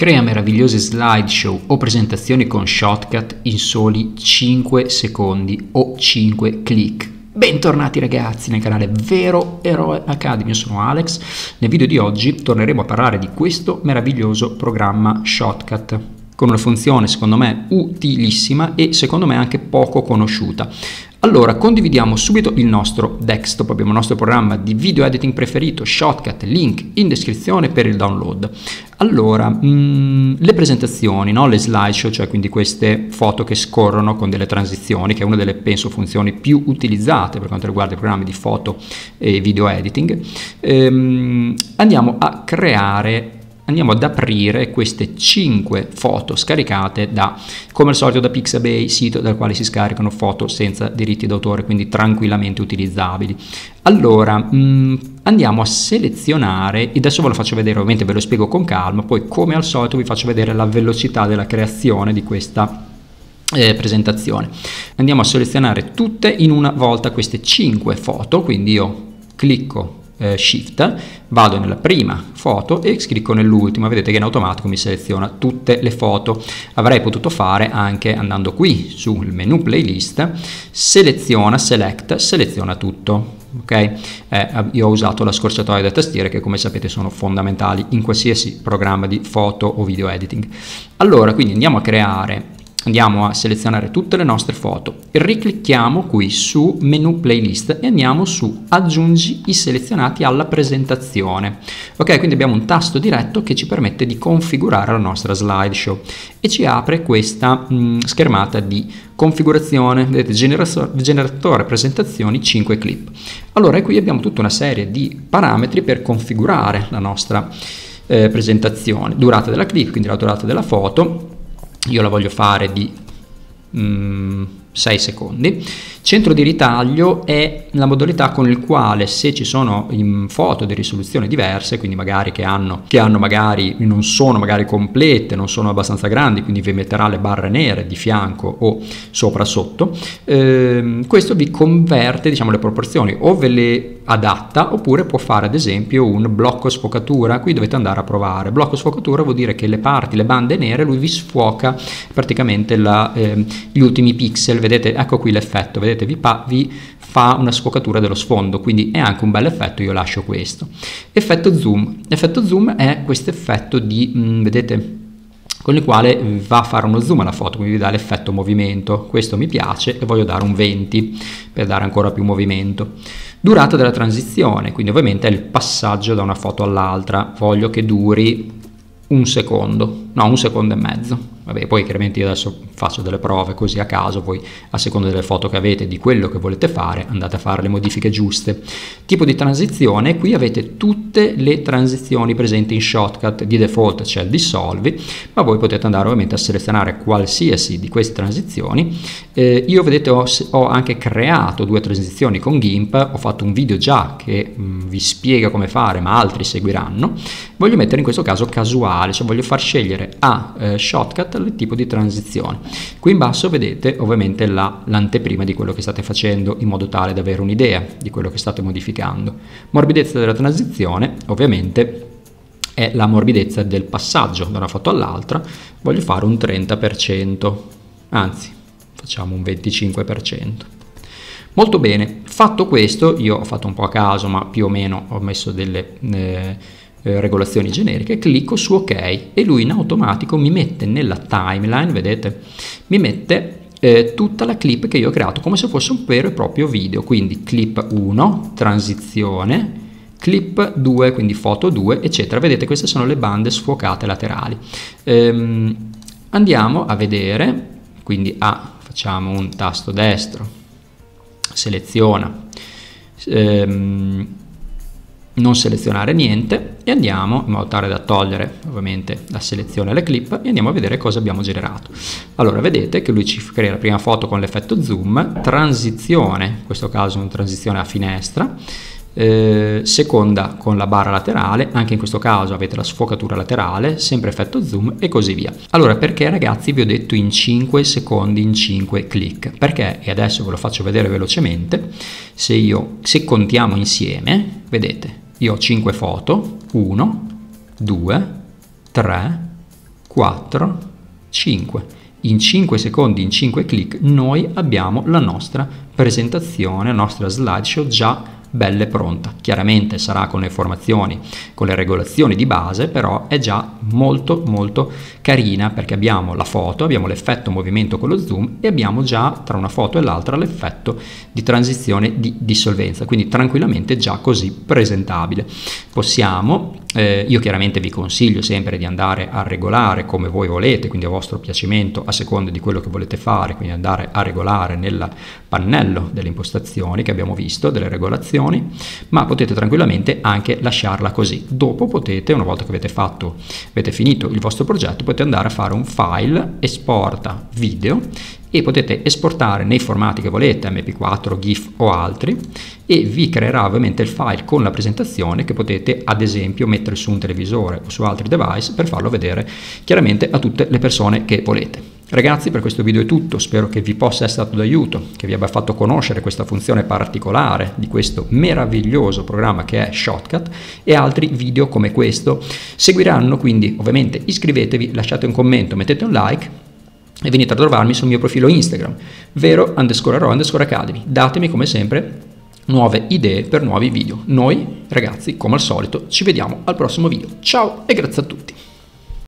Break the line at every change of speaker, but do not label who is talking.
Crea meravigliose slideshow o presentazioni con shortcut in soli 5 secondi o 5 clic. Bentornati ragazzi nel canale Vero Eroe Academy, io sono Alex. Nel video di oggi torneremo a parlare di questo meraviglioso programma Shortcut con una funzione secondo me utilissima e secondo me anche poco conosciuta. Allora, condividiamo subito il nostro desktop, abbiamo il nostro programma di video editing preferito, Shortcut, link in descrizione per il download. Allora, mh, mm, le presentazioni, no? le slideshow, cioè quindi queste foto che scorrono con delle transizioni, che è una delle, penso, funzioni più utilizzate per quanto riguarda i programmi di foto e video editing, ehm, andiamo a creare andiamo ad aprire queste 5 foto scaricate da, come al solito, da Pixabay, sito dal quale si scaricano foto senza diritti d'autore, quindi tranquillamente utilizzabili. Allora, mh, mm, andiamo a selezionare, e adesso ve lo faccio vedere, ovviamente ve lo spiego con calma, poi come al solito vi faccio vedere la velocità della creazione di questa eh, presentazione. Andiamo a selezionare tutte in una volta queste 5 foto, quindi io clicco eh, Shift, vado nella prima foto e clicco nell'ultima, vedete che in automatico mi seleziona tutte le foto. Avrei potuto fare anche andando qui sul menu playlist, seleziona, select, seleziona tutto. Ok, eh, io ho usato la scorciatoia da tastiere che come sapete sono fondamentali in qualsiasi programma di foto o video editing. Allora, quindi andiamo a creare andiamo a selezionare tutte le nostre foto, riclicchiamo qui su menu playlist e andiamo su aggiungi i selezionati alla presentazione. Ok, quindi abbiamo un tasto diretto che ci permette di configurare la nostra slideshow e ci apre questa mh, mm, schermata di configurazione, vedete generatore, presentazioni 5 clip. Allora qui abbiamo tutta una serie di parametri per configurare la nostra eh, presentazione, durata della clip, quindi la durata della foto, io la voglio fare di mm, 6 secondi. Centro di ritaglio è la modalità con il quale se ci sono foto di risoluzione diverse, quindi magari che hanno, che hanno magari, non sono magari complete, non sono abbastanza grandi, quindi vi metterà le barre nere di fianco o sopra sotto, eh, questo vi converte diciamo le proporzioni o ve le adatta oppure può fare ad esempio un blocco sfocatura. Qui dovete andare a provare. Blocco sfocatura vuol dire che le parti le bande nere lui vi sfuoca praticamente la, eh, gli ultimi pixel. Vedete ecco qui l'effetto. Vedete vi, pa- vi fa una sfocatura dello sfondo quindi è anche un bel effetto io lascio questo. Effetto zoom. Effetto zoom è questo effetto di mh, mm, vedete con il quale va a fare uno zoom alla foto, quindi vi dà l'effetto movimento. Questo mi piace e voglio dare un 20 per dare ancora più movimento. Durata della transizione, quindi ovviamente è il passaggio da una foto all'altra. Voglio che duri un secondo, no, un secondo e mezzo. Vabbè, poi chiaramente io adesso faccio delle prove così a caso, voi a seconda delle foto che avete, di quello che volete fare, andate a fare le modifiche giuste. Tipo di transizione, qui avete tutte le transizioni presenti in Shortcut, di default c'è il dissolvi, ma voi potete andare ovviamente a selezionare qualsiasi di queste transizioni. Eh, io vedete ho, ho, anche creato due transizioni con GIMP, ho fatto un video già che mh, mm, vi spiega come fare, ma altri seguiranno. Voglio mettere in questo caso casuale, cioè voglio far scegliere a eh, Shortcut il tipo di transizione. Qui in basso vedete ovviamente la, l'anteprima di quello che state facendo in modo tale da avere un'idea di quello che state modificando. Morbidezza della transizione ovviamente è la morbidezza del passaggio da una foto all'altra, voglio fare un 30%, anzi facciamo un 25%. Molto bene, fatto questo, io ho fatto un po' a caso, ma più o meno ho messo delle... Eh, eh, regolazioni generiche, clicco su ok e lui in automatico mi mette nella timeline, vedete, mi mette eh, tutta la clip che io ho creato come se fosse un vero e proprio video, quindi clip 1, transizione, clip 2, quindi foto 2, eccetera. Vedete, queste sono le bande sfuocate laterali. Ehm, andiamo a vedere, quindi A, facciamo un tasto destro, seleziona, ehm, non selezionare niente e andiamo in modo tale da togliere ovviamente la selezione alle clip e andiamo a vedere cosa abbiamo generato allora vedete che lui ci crea la prima foto con l'effetto zoom transizione in questo caso una transizione a finestra eh, seconda con la barra laterale, anche in questo caso avete la sfocatura laterale, sempre effetto zoom e così via. Allora perché ragazzi vi ho detto in 5 secondi, in 5 clic? Perché, e adesso ve lo faccio vedere velocemente, se, io, se contiamo insieme, vedete, io ho 5 foto, 1, 2, 3, 4, 5. In 5 secondi, in 5 clic, noi abbiamo la nostra presentazione, la nostra slideshow già bella e pronta. Chiaramente sarà con le informazioni, con le regolazioni di base, però è già molto molto carina perché abbiamo la foto, abbiamo l'effetto movimento con lo zoom e abbiamo già tra una foto e l'altra l'effetto di transizione di dissolvenza, quindi tranquillamente già così presentabile. Possiamo eh, io chiaramente vi consiglio sempre di andare a regolare come voi volete, quindi a vostro piacimento, a seconda di quello che volete fare, quindi andare a regolare nel pannello delle impostazioni che abbiamo visto, delle regolazioni, ma potete tranquillamente anche lasciarla così. Dopo potete, una volta che avete fatto, avete finito il vostro progetto, potete andare a fare un file, esporta video e potete esportare nei formati che volete, mp4, GIF o altri e vi creerà ovviamente il file con la presentazione che potete ad esempio mettere su un televisore o su altri device per farlo vedere chiaramente a tutte le persone che volete. Ragazzi per questo video è tutto, spero che vi possa essere stato d'aiuto, che vi abbia fatto conoscere questa funzione particolare di questo meraviglioso programma che è Shotcut e altri video come questo seguiranno, quindi ovviamente iscrivetevi, lasciate un commento, mettete un like e venite a trovarmi sul mio profilo Instagram, vero underscore ro underscore academy. Datemi come sempre nuove idee per nuovi video. Noi ragazzi, come al solito, ci vediamo al prossimo video. Ciao e grazie a tutti.